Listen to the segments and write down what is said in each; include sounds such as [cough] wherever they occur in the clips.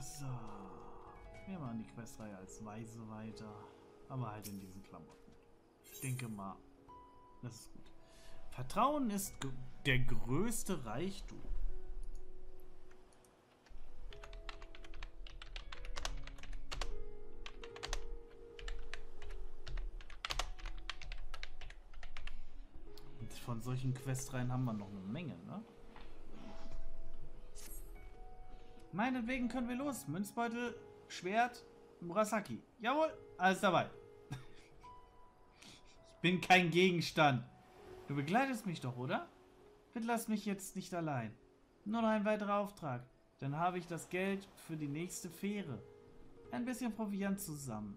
So. Wir machen die Questreihe als Weise weiter. Aber halt in diesen Klamotten. Ich denke mal, das ist gut. Vertrauen ist der größte Reichtum. Und von solchen Questreihen haben wir noch eine Menge, ne? Meinetwegen können wir los. Münzbeutel, Schwert, Murasaki. Jawohl, alles dabei. [laughs] ich bin kein Gegenstand. Du begleitest mich doch, oder? Bitte lass mich jetzt nicht allein. Nur noch ein weiterer Auftrag. Dann habe ich das Geld für die nächste Fähre. Ein bisschen Proviant zusammen.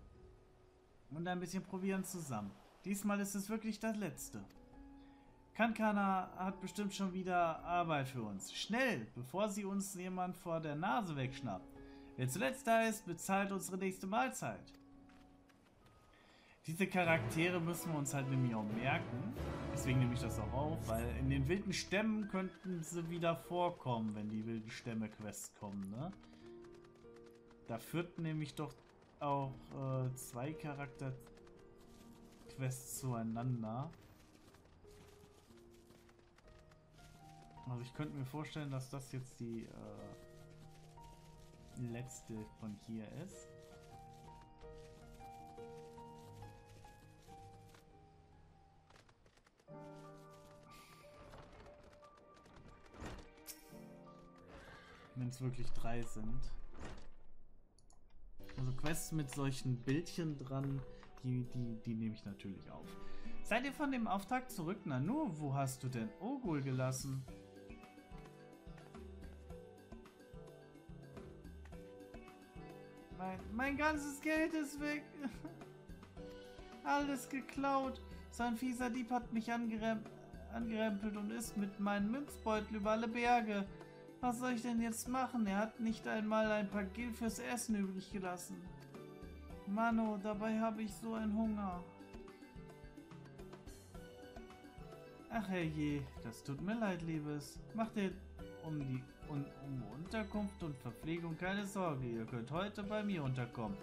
Und ein bisschen Proviant zusammen. Diesmal ist es wirklich das letzte. Kankana hat bestimmt schon wieder Arbeit für uns. Schnell, bevor sie uns jemand vor der Nase wegschnappt. Wer zuletzt da ist, bezahlt unsere nächste Mahlzeit. Diese Charaktere müssen wir uns halt nämlich auch merken. Deswegen nehme ich das auch auf, weil in den wilden Stämmen könnten sie wieder vorkommen, wenn die wilden Stämme-Quests kommen, ne? Da führt nämlich doch auch äh, zwei Charakter-Quests zueinander. Also ich könnte mir vorstellen, dass das jetzt die äh, letzte von hier ist. Wenn es wirklich drei sind. Also Quests mit solchen Bildchen dran, die, die, die nehme ich natürlich auf. Seid ihr von dem Auftrag zurück? Na nur, wo hast du denn Ogul gelassen? Mein, mein ganzes Geld ist weg. [laughs] Alles geklaut. So ein fieser Dieb hat mich angerem angerempelt und ist mit meinem Münzbeutel über alle Berge. Was soll ich denn jetzt machen? Er hat nicht einmal ein paar Gil fürs Essen übrig gelassen. Mano, dabei habe ich so einen Hunger. Ach herrje, das tut mir leid, Liebes. Mach dir um die um, um Unterkunft und Verpflegung keine Sorge. Ihr könnt heute bei mir unterkommen.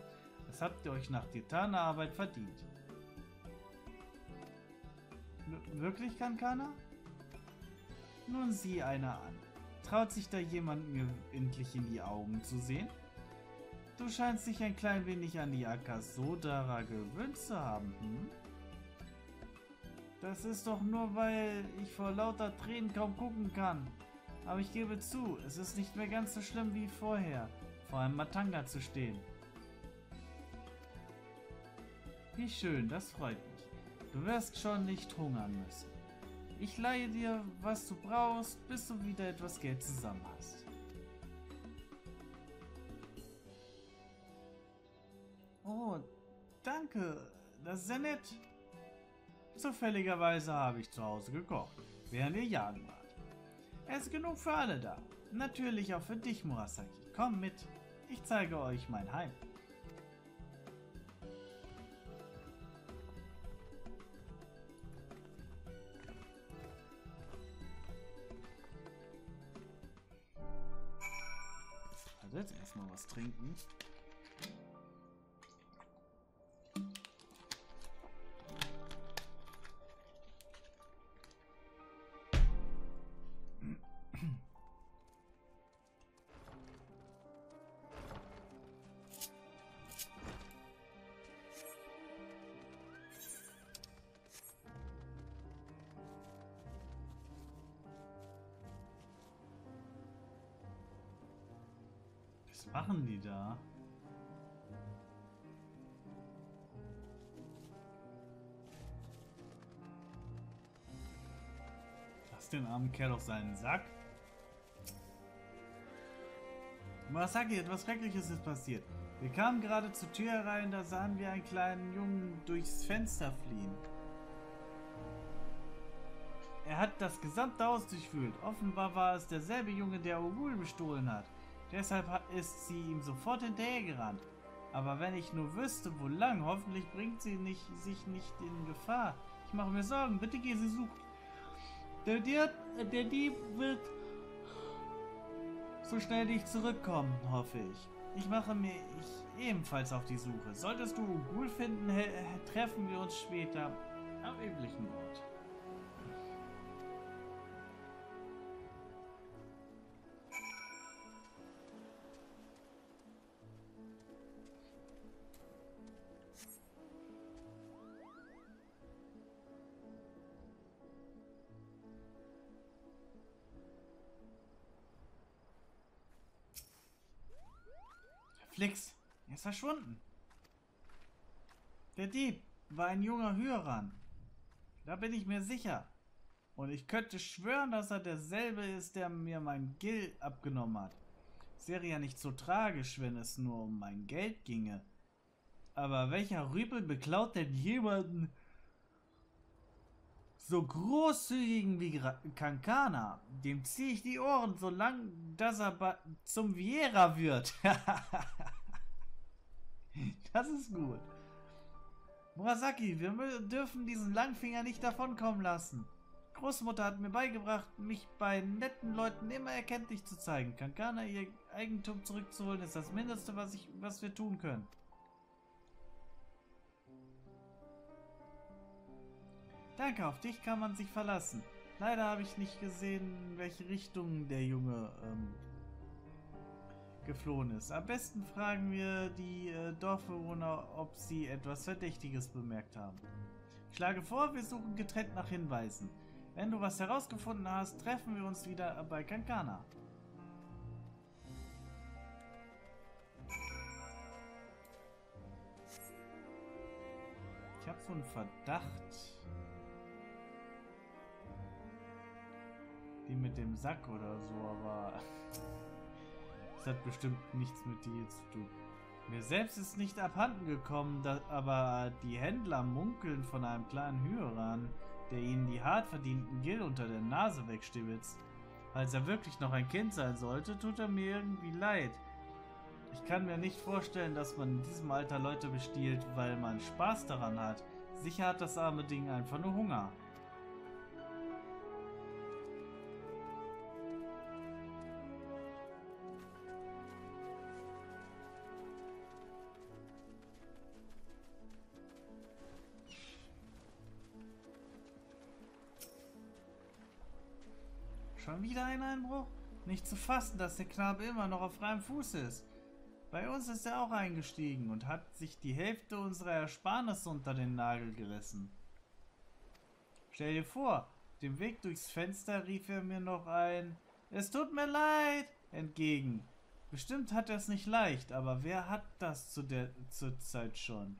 Das habt ihr euch nach getaner Arbeit verdient. W wirklich, Kankana? Nun sieh einer an. Traut sich da jemand mir endlich in die Augen zu sehen? Du scheinst dich ein klein wenig an die Akasodara gewöhnt zu haben, hm? Das ist doch nur, weil ich vor lauter Tränen kaum gucken kann. Aber ich gebe zu, es ist nicht mehr ganz so schlimm wie vorher, vor einem Matanga zu stehen. Wie schön, das freut mich. Du wirst schon nicht hungern müssen. Ich leihe dir, was du brauchst, bis du wieder etwas Geld zusammen hast. Oh, danke. Das ist sehr nett. Zufälligerweise habe ich zu Hause gekocht, während ihr jagen wart. Es ist genug für alle da. Natürlich auch für dich, Murasaki. Komm mit. Ich zeige euch mein Heim. Also jetzt erstmal was trinken. Machen die da? Lass den armen Kerl auf seinen Sack. Masaki, etwas Schreckliches ist passiert. Wir kamen gerade zur Tür herein, da sahen wir einen kleinen Jungen durchs Fenster fliehen. Er hat das gesamte Haus durchwühlt. Offenbar war es derselbe Junge, der Ogul bestohlen hat. Deshalb ist sie ihm sofort hinterhergerannt. Aber wenn ich nur wüsste, wo lang, hoffentlich bringt sie nicht, sich nicht in Gefahr. Ich mache mir Sorgen. Bitte geh sie suchen. Der, der, der Dieb wird so schnell nicht zurückkommen, hoffe ich. Ich mache mich ebenfalls auf die Suche. Solltest du Ghoul finden, treffen wir uns später am üblichen Ort. Flix, er ist verschwunden. Der Dieb war ein junger Höran. Da bin ich mir sicher. Und ich könnte schwören, dass er derselbe ist, der mir mein Gil abgenommen hat. Es wäre ja nicht so tragisch, wenn es nur um mein Geld ginge. Aber welcher Rüpel beklaut denn jemanden so großzügigen wie Kankana? Dem ziehe ich die Ohren, solange dass er zum Viera wird. [laughs] Das ist gut. Murasaki, wir dürfen diesen Langfinger nicht davonkommen lassen. Großmutter hat mir beigebracht, mich bei netten Leuten immer erkenntlich zu zeigen. Kankana ihr Eigentum zurückzuholen, ist das Mindeste, was, ich, was wir tun können. Danke, auf dich kann man sich verlassen. Leider habe ich nicht gesehen, in welche Richtung der Junge ähm, geflohen ist. Am besten fragen wir die äh, Dorfbewohner, ob sie etwas Verdächtiges bemerkt haben. Ich schlage vor, wir suchen getrennt nach Hinweisen. Wenn du was herausgefunden hast, treffen wir uns wieder bei Kankana. Ich habe so einen Verdacht. Die mit dem Sack oder so, aber [laughs] das hat bestimmt nichts mit dir zu tun. Mir selbst ist nicht abhanden gekommen, aber die Händler munkeln von einem kleinen Höheran, der ihnen die hart verdienten Gil unter der Nase wegstibitzt. Falls er wirklich noch ein Kind sein sollte, tut er mir irgendwie leid. Ich kann mir nicht vorstellen, dass man in diesem Alter Leute bestiehlt, weil man Spaß daran hat. Sicher hat das arme Ding einfach nur Hunger. Schon wieder ein Einbruch? Nicht zu fassen, dass der Knabe immer noch auf freiem Fuß ist. Bei uns ist er auch eingestiegen und hat sich die Hälfte unserer Ersparnisse unter den Nagel gerissen. Stell dir vor, dem Weg durchs Fenster rief er mir noch ein Es tut mir leid entgegen. Bestimmt hat er es nicht leicht, aber wer hat das zu der zur Zeit schon?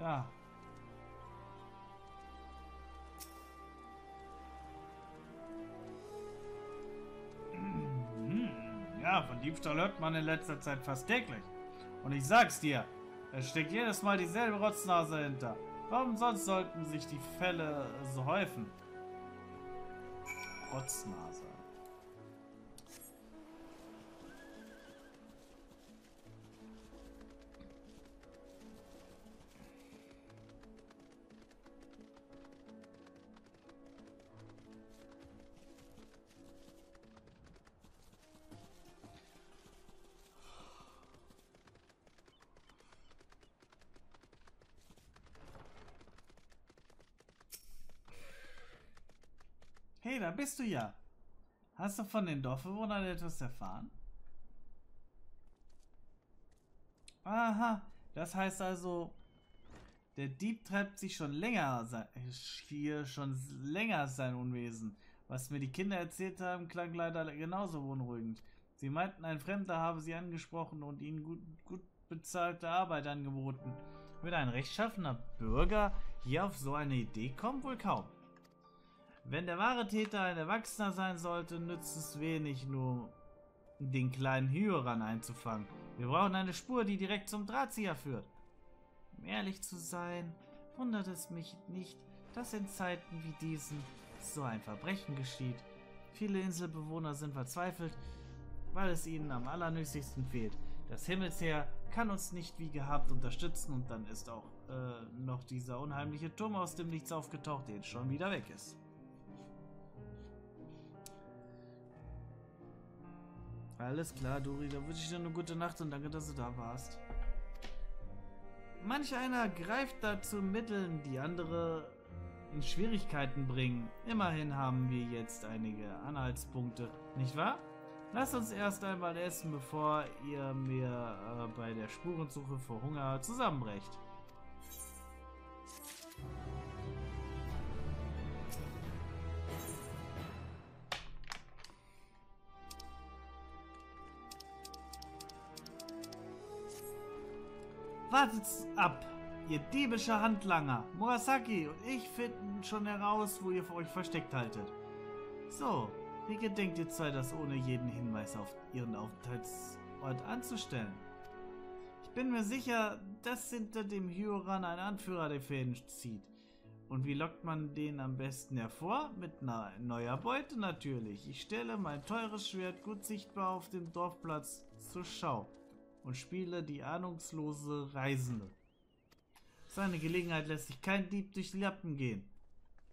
Ja. Ja, von Diebstahl hört man in letzter Zeit fast täglich. Und ich sag's dir, es steckt jedes Mal dieselbe Rotznase hinter. Warum sonst sollten sich die Fälle so häufen? Rotznase. Hey, da bist du ja. Hast du von den Dorfbewohnern etwas erfahren? Aha, das heißt also, der Dieb treibt sich schon länger hier schon länger sein Unwesen. Was mir die Kinder erzählt haben, klang leider genauso beunruhigend. Sie meinten, ein Fremder habe sie angesprochen und ihnen gut, gut bezahlte Arbeit angeboten. Wird ein rechtschaffener Bürger hier auf so eine Idee kommen? Wohl kaum. Wenn der wahre Täter ein Erwachsener sein sollte, nützt es wenig, nur den kleinen Hyoran einzufangen. Wir brauchen eine Spur, die direkt zum Drahtzieher führt. Um ehrlich zu sein, wundert es mich nicht, dass in Zeiten wie diesen so ein Verbrechen geschieht. Viele Inselbewohner sind verzweifelt, weil es ihnen am allernötigsten fehlt. Das Himmelsheer kann uns nicht wie gehabt unterstützen und dann ist auch äh, noch dieser unheimliche Turm aus dem Nichts aufgetaucht, der jetzt schon wieder weg ist. Alles klar, Dori, da wünsche ich dir eine gute Nacht und danke, dass du da warst. Manch einer greift dazu Mitteln, die andere in Schwierigkeiten bringen. Immerhin haben wir jetzt einige Anhaltspunkte, nicht wahr? Lasst uns erst einmal essen, bevor ihr mir äh, bei der Spurensuche vor Hunger zusammenbrecht. Wartet ab, ihr diebischer Handlanger. Murasaki und ich finden schon heraus, wo ihr euch versteckt haltet. So, wie gedenkt ihr zwei, das ohne jeden Hinweis auf ihren Aufenthaltsort anzustellen? Ich bin mir sicher, dass hinter dem Hyoran ein Anführer der Fäden zieht. Und wie lockt man den am besten hervor? Mit einer neuer Beute natürlich. Ich stelle mein teures Schwert gut sichtbar auf dem Dorfplatz zur Schau und spiele die ahnungslose Reisende. Seine Gelegenheit lässt sich kein Dieb durch die Lappen gehen.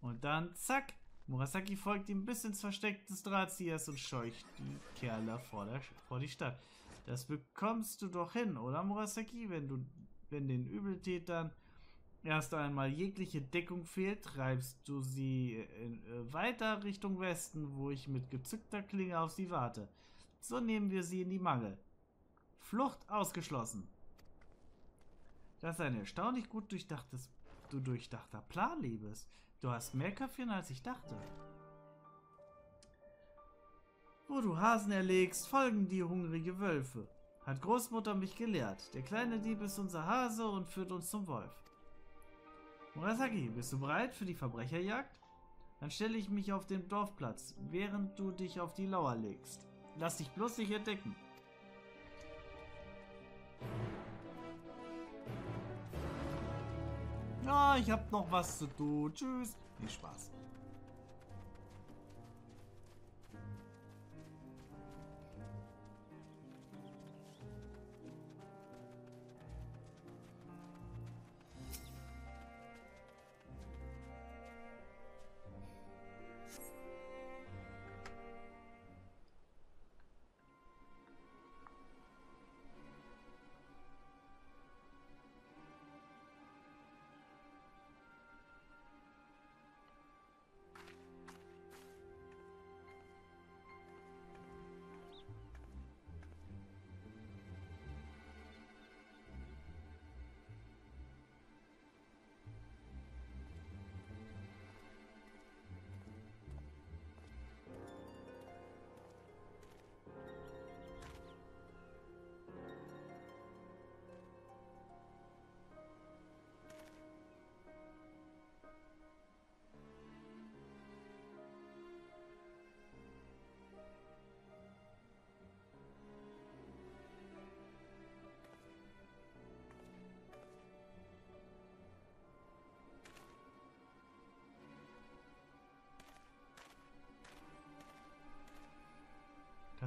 Und dann, zack, Murasaki folgt ihm bis ins Versteck des Drahtziehers und scheucht die Kerle vor, der, vor die Stadt. Das bekommst du doch hin, oder Murasaki? Wenn du, wenn den Übeltätern erst einmal jegliche Deckung fehlt, treibst du sie in, äh, weiter Richtung Westen, wo ich mit gezückter Klinge auf sie warte. So nehmen wir sie in die Mangel. Flucht ausgeschlossen. Das ist ein erstaunlich gut durchdachtes, du durchdachter Plan, Liebes. Du hast mehr Köpfchen, als ich dachte. Wo du Hasen erlegst, folgen die hungrige Wölfe. Hat Großmutter mich gelehrt. Der kleine Dieb ist unser Hase und führt uns zum Wolf. Murasaki, bist du bereit für die Verbrecherjagd? Dann stelle ich mich auf den Dorfplatz, während du dich auf die Lauer legst. Lass dich bloß nicht entdecken. Ja, ich hab noch was zu tun. Tschüss. Viel Spaß.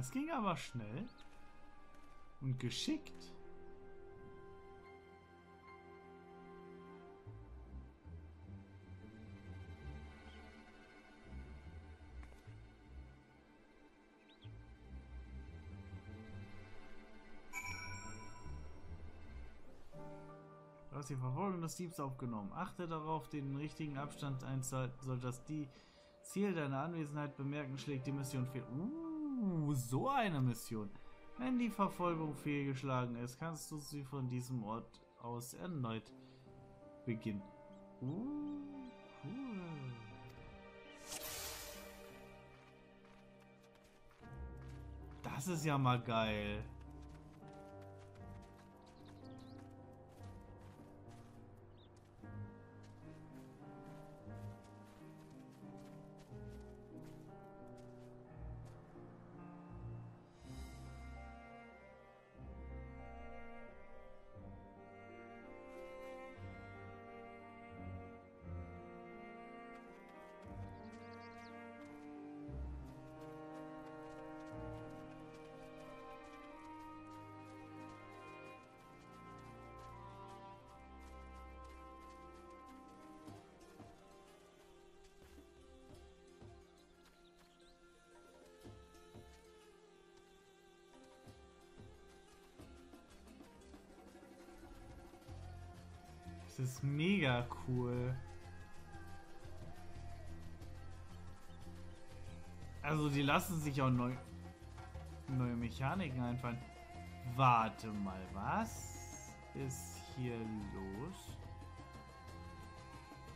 Das ging aber schnell. Und geschickt. Du hast die Verfolgung des Diebs aufgenommen. Achte darauf, den richtigen Abstand einzuhalten, soll das die Ziel deiner Anwesenheit bemerken, schlägt die Mission fehl. Uh, so eine Mission. Wenn die Verfolgung fehlgeschlagen ist, kannst du sie von diesem Ort aus erneut beginnen. Uh, cool. Das ist ja mal geil. Ist mega cool. Also die lassen sich auch neu, neue Mechaniken einfallen. Warte mal, was ist hier los?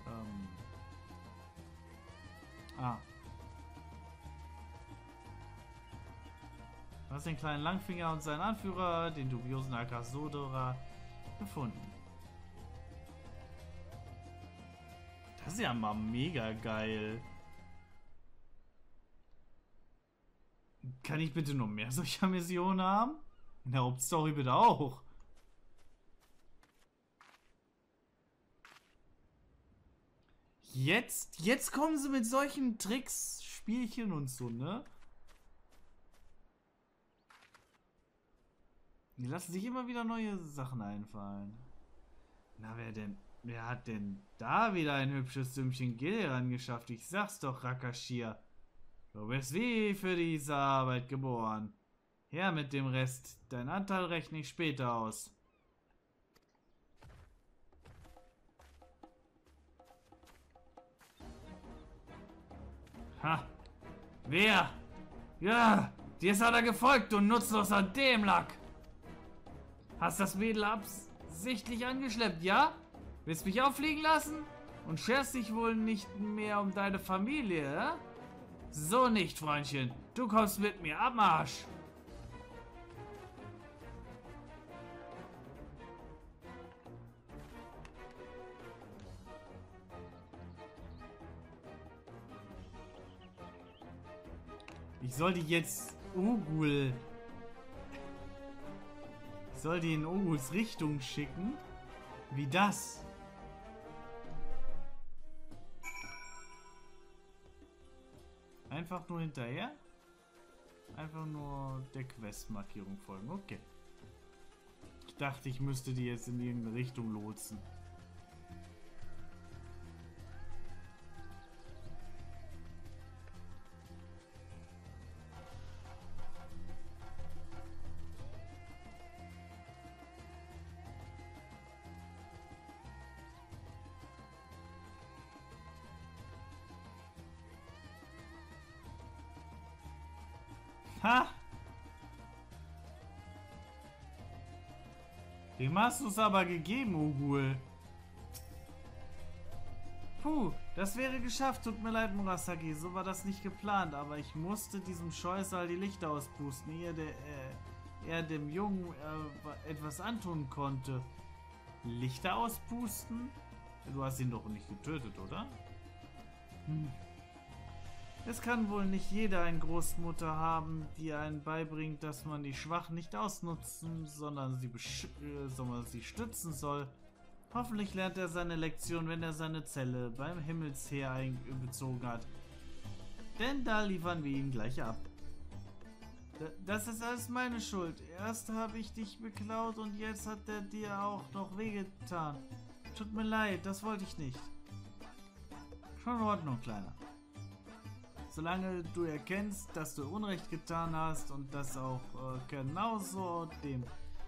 Ähm. Ah. Du hast den kleinen Langfinger und seinen Anführer, den dubiosen Akasodora, gefunden. Das ist ja mal mega geil. Kann ich bitte noch mehr solcher Missionen haben? In der Hauptstory bitte auch. Jetzt, jetzt kommen sie mit solchen Tricks, Spielchen und so, ne? Die lassen sich immer wieder neue Sachen einfallen. Na, wer denn? Wer hat denn da wieder ein hübsches Sümmchen Gil rangeschafft? Ich sag's doch, Rakashir. Du bist wie für diese Arbeit geboren. Her mit dem Rest. Dein Anteil rechne ich später aus. Ha! Wer? Ja! Dir ist er gefolgt, du nutzloser Dämlack! Hast das Mädel absichtlich angeschleppt, ja? Willst mich auffliegen lassen? Und scherst dich wohl nicht mehr um deine Familie, äh? So nicht, Freundchen. Du kommst mit mir am Arsch. Ich soll die jetzt Ugul. Ich soll die in Uguls Richtung schicken. Wie das? Einfach nur hinterher? Einfach nur der Questmarkierung folgen. Okay. Ich dachte, ich müsste die jetzt in irgendeine Richtung lotsen. Dem hast du es aber gegeben, Ugul. Puh, das wäre geschafft. Tut mir leid, Murasaki. So war das nicht geplant. Aber ich musste diesem Scheusal die Lichter auspusten, ehe der, äh, er dem Jungen äh, etwas antun konnte. Lichter auspusten? Du hast ihn doch nicht getötet, oder? Hm. Es kann wohl nicht jeder eine Großmutter haben, die einen beibringt, dass man die Schwachen nicht ausnutzen, sondern sie, äh, sondern sie stützen soll. Hoffentlich lernt er seine Lektion, wenn er seine Zelle beim Himmelsheer einbezogen hat. Denn da liefern wir ihn gleich ab. Das ist alles meine Schuld. Erst habe ich dich beklaut und jetzt hat er dir auch noch wehgetan. Tut mir leid, das wollte ich nicht. Schon in Ordnung, Kleiner. Solange du erkennst, dass du Unrecht getan hast und das auch äh, genauso dem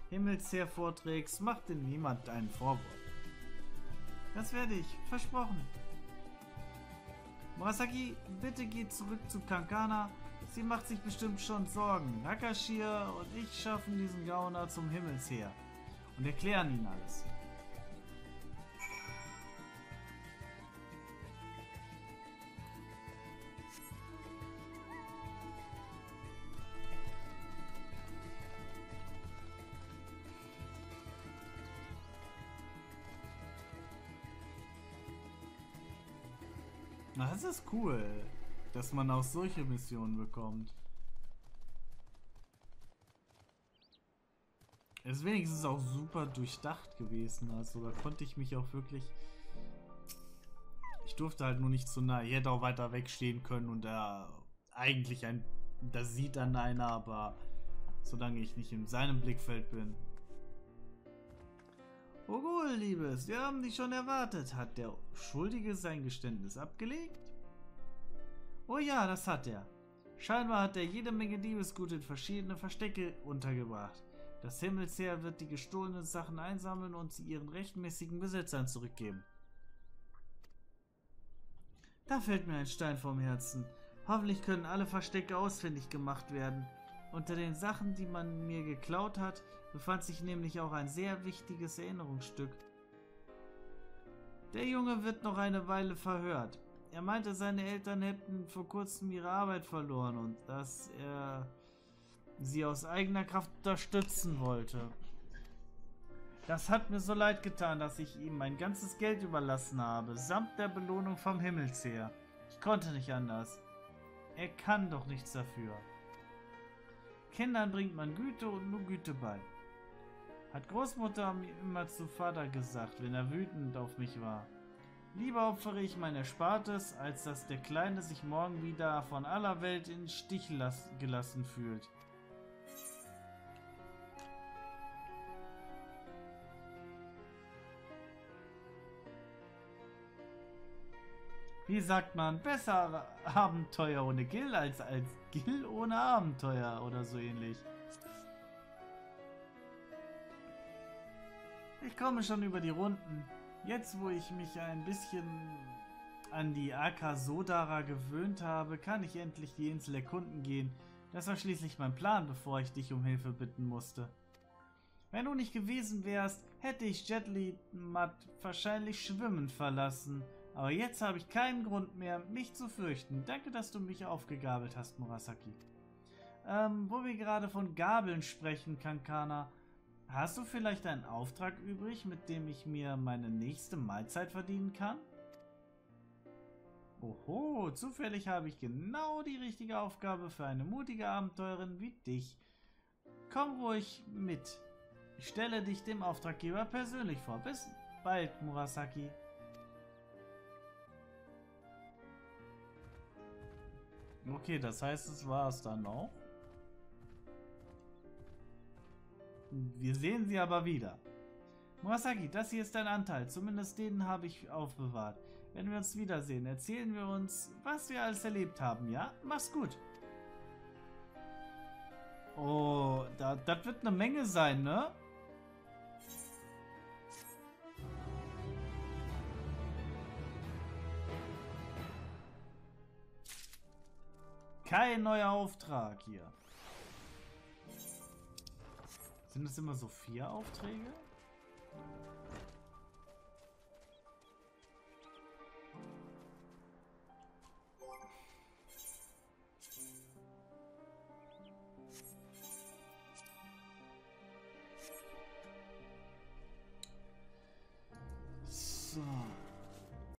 Himmelsheer vorträgst, macht dir niemand einen Vorwurf. Das werde ich, versprochen. Murasaki, bitte geht zurück zu Kankana. Sie macht sich bestimmt schon Sorgen. Nakashir und ich schaffen diesen Gauner zum Himmelsheer und erklären ihnen alles. Das ist cool, dass man auch solche Missionen bekommt. Es ist wenigstens auch super durchdacht gewesen, also da konnte ich mich auch wirklich... Ich durfte halt nur nicht zu nah. Ich hätte auch weiter wegstehen können und da eigentlich ein... Da sieht dann einer, aber solange ich nicht in seinem Blickfeld bin, Oh gut, Liebes, wir haben dich schon erwartet. Hat der Schuldige sein Geständnis abgelegt? Oh ja, das hat er. Scheinbar hat er jede Menge Diebesgut in verschiedene Verstecke untergebracht. Das Himmelsheer wird die gestohlenen Sachen einsammeln und sie ihren rechtmäßigen Besitzern zurückgeben. Da fällt mir ein Stein vom Herzen. Hoffentlich können alle Verstecke ausfindig gemacht werden. Unter den Sachen, die man mir geklaut hat, befand sich nämlich auch ein sehr wichtiges Erinnerungsstück. Der Junge wird noch eine Weile verhört. Er meinte, seine Eltern hätten vor kurzem ihre Arbeit verloren und dass er sie aus eigener Kraft unterstützen wollte. Das hat mir so leid getan, dass ich ihm mein ganzes Geld überlassen habe, samt der Belohnung vom Himmelsheer. Ich konnte nicht anders. Er kann doch nichts dafür. Kindern bringt man Güte und nur Güte bei. Hat Großmutter mir immer zu Vater gesagt, wenn er wütend auf mich war. Lieber opfere ich mein Erspartes, als dass der Kleine sich morgen wieder von aller Welt in Stich gelassen fühlt. Wie sagt man, besser Abenteuer ohne Gil als als Gil ohne Abenteuer oder so ähnlich. Ich komme schon über die Runden. Jetzt, wo ich mich ein bisschen an die Aka Sodara gewöhnt habe, kann ich endlich die Insel erkunden gehen. Das war schließlich mein Plan, bevor ich dich um Hilfe bitten musste. Wenn du nicht gewesen wärst, hätte ich Jetly Matt wahrscheinlich schwimmend verlassen. Aber jetzt habe ich keinen Grund mehr, mich zu fürchten. Danke, dass du mich aufgegabelt hast, Murasaki. Ähm, wo wir gerade von Gabeln sprechen, Kankana, Hast du vielleicht einen Auftrag übrig, mit dem ich mir meine nächste Mahlzeit verdienen kann? Oho, zufällig habe ich genau die richtige Aufgabe für eine mutige Abenteurerin wie dich. Komm ruhig mit. Ich stelle dich dem Auftraggeber persönlich vor. Bis bald, Murasaki. Okay, das heißt, es war es dann auch. Wir sehen sie aber wieder. Murasaki, das hier ist dein Anteil. Zumindest den habe ich aufbewahrt. Wenn wir uns wiedersehen, erzählen wir uns, was wir alles erlebt haben, ja? Mach's gut. Oh, da, das wird eine Menge sein, ne? Kein neuer Auftrag hier. Sind das immer so vier Aufträge?